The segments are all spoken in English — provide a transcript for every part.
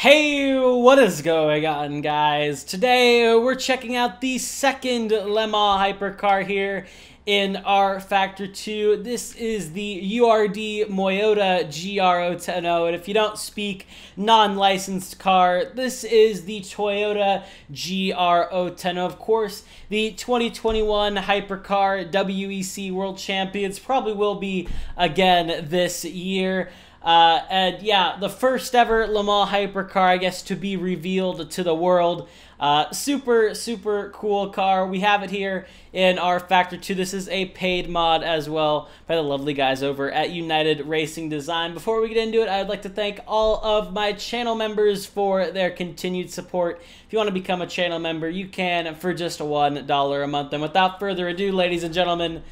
Hey, what is going on, guys? Today we're checking out the second Le Mans hypercar here in rFactor 2. This is the URD Moyoda GR010, and if you don't speak non-licensed car, this is the Toyota GR010. Of course, the 2021 hypercar WEC World Champions probably will be again this year. Uh, and yeah, the first ever Le Mans hypercar, I guess, to be revealed to the world. Uh, super, super cool car. We have it here in rFactor 2. This is a paid mod as well by the lovely guys over at United Racing Design. Before we get into it, I'd like to thank all of my channel members for their continued support. If you want to become a channel member, you can for just $1 a month. And without further ado, ladies and gentlemen,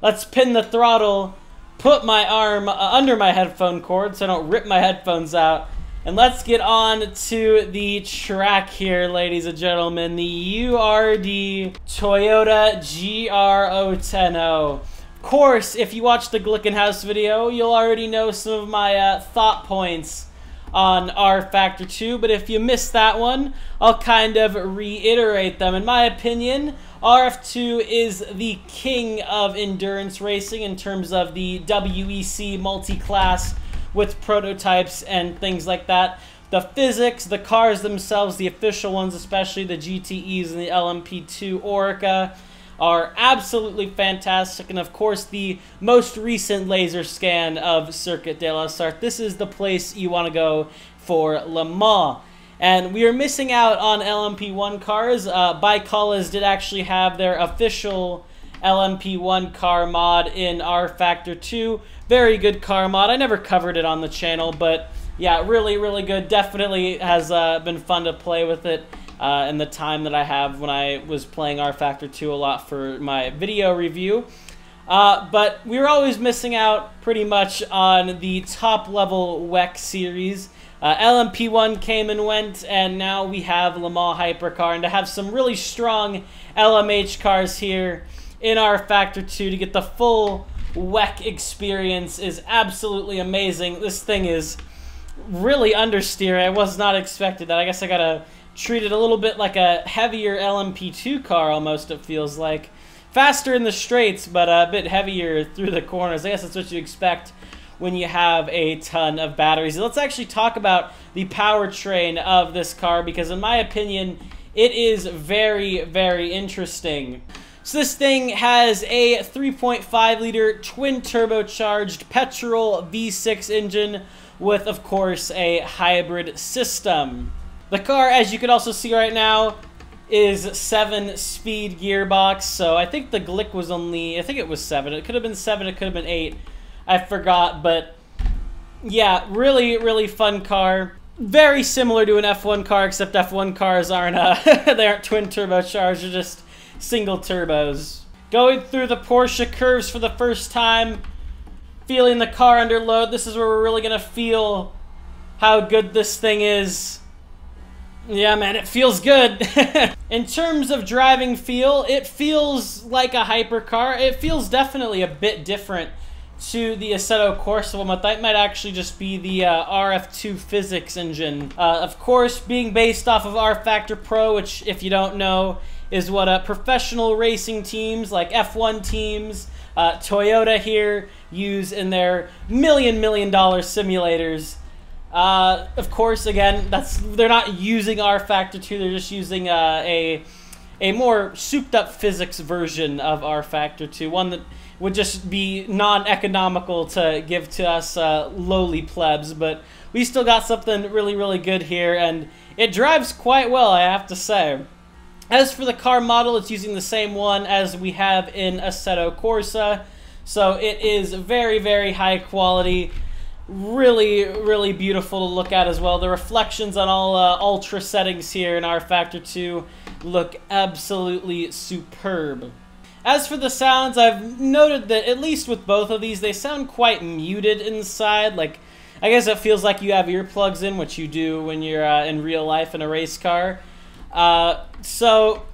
let's pin the throttle put my arm uh, under my headphone cord so I don't rip my headphones out. And let's get on to the track here, ladies and gentlemen. The URD Toyota GR010. Of course, if you watched the Glickenhaus video, you'll already know some of my uh, thought points on rFactor 2, but if you missed that one, I'll kind of reiterate them. In my opinion, RF2 is the king of endurance racing in terms of the WEC multi-class with prototypes and things like that. The physics, the cars themselves, the official ones, especially the GTEs and the LMP2 Oreca, are absolutely fantastic. And of course, the most recent laser scan of Circuit de la Sarthe. This is the place you want to go for Le Mans. And we are missing out on LMP1 cars. Uh, ByKolles did actually have their official LMP1 car mod in rFactor 2. Very good car mod. I never covered it on the channel, but yeah, really, really good. Definitely has uh, been fun to play with it uh, in the time that I have when I was playing rFactor 2 a lot for my video review. Uh, but we were always missing out pretty much on the top level WEC series. Uh, LMP1 came and went, and now we have Le Mans Hypercar. And to have some really strong LMH cars here in rFactor 2 to get the full WEC experience is absolutely amazing. This thing is really understeer. I was not expected that. I guess I gotta treat it a little bit like a heavier LMP2 car almost, it feels like. Faster in the straights, but a bit heavier through the corners. I guess that's what you expect when you have a ton of batteries. Let's actually talk about the powertrain of this car because in my opinion, it is very, very interesting. So this thing has a 3.5 liter twin turbocharged petrol V6 engine with, of course, a hybrid system. The car, as you can also see right now, is 7-speed gearbox, so I think the Glick was only, I think it was 7. It could have been 7, it could have been 8. I forgot, but yeah, really, really fun car. Very similar to an F1 car, except F1 cars aren't, uh, they aren't twin turbocharged, they're just single turbos. Going through the Porsche curves for the first time, feeling the car under load. This is where we're really to feel how good this thing is. Yeah, man, it feels good. In terms of driving feel, it feels like a hypercar. It feels definitely a bit different to the Assetto Corsa one, but that might actually just be the uh, RF2 physics engine. Uh, of course, being based off of rFactor Pro, which, if you don't know, is what uh, professional racing teams like F1 teams, uh, Toyota here use in their million million dollar simulators. Uh, of course, again, that's they're not using rFactor 2, they're just using uh, a a more souped up physics version of rFactor 2, one that would just be non-economical to give to us uh, lowly plebs, but we still got something really, really good here, and it drives quite well, I have to say. As for the car model, it's using the same one as we have in Assetto Corsa, so it is very, very high quality, really, really beautiful to look at as well. The reflections on all uh, ultra settings here in rFactor 2 look absolutely superb. As for the sounds, I've noted that at least with both of these, they sound quite muted inside. Like, I guess it feels like you have earplugs in, which you do when you're uh, in real life in a race car. Uh, so,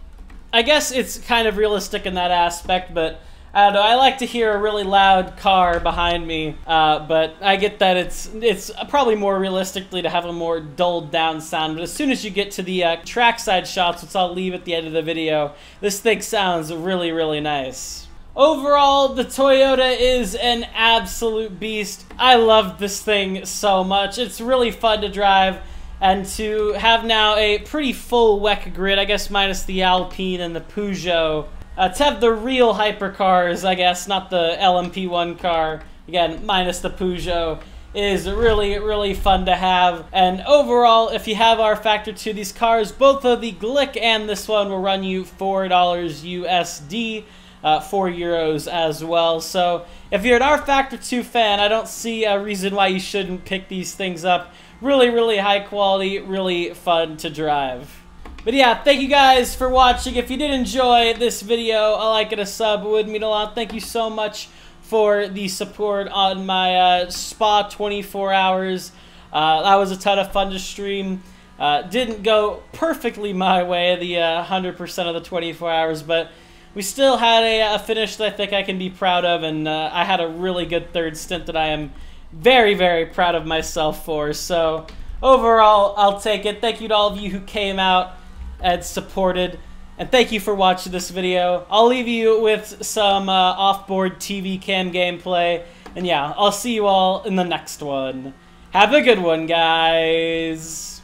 I guess it's kind of realistic in that aspect, but I don't know. I like to hear a really loud car behind me, uh, but I get that it's it's probably more realistically to have a more dulled down sound. But as soon as you get to the uh, trackside shots, which I'll leave at the end of the video, this thing sounds really really nice. Overall, the Toyota is an absolute beast. I love this thing so much. It's really fun to drive and to have now a pretty full WEC grid, I guess minus the Alpine and the Peugeot, uh, to have the real hypercars, I guess, not the LMP1 car, again, minus the Peugeot, is really, really fun to have. And overall, if you have rFactor 2, these cars, both of the Glick and this one will run you $4 USD, uh, 4 euros as well. So if you're an rFactor 2 fan, I don't see a reason why you shouldn't pick these things up. Really, really high quality, really fun to drive. But yeah, thank you guys for watching. If you did enjoy this video, a like and a sub would mean a lot. Thank you so much for the support on my uh, Spa 24 hours. Uh, that was a ton of fun to stream. Uh, didn't go perfectly my way, the 100% uh, of the 24 hours, but we still had a, a, finish that I think I can be proud of, and uh, I had a really good third stint that I am very, very proud of myself for. So overall, I'll take it. Thank you to all of you who came out and supported. And thank you for watching this video. I'll leave you with some uh, off-board TV cam gameplay. And yeah, I'll see you all in the next one. Have a good one, guys.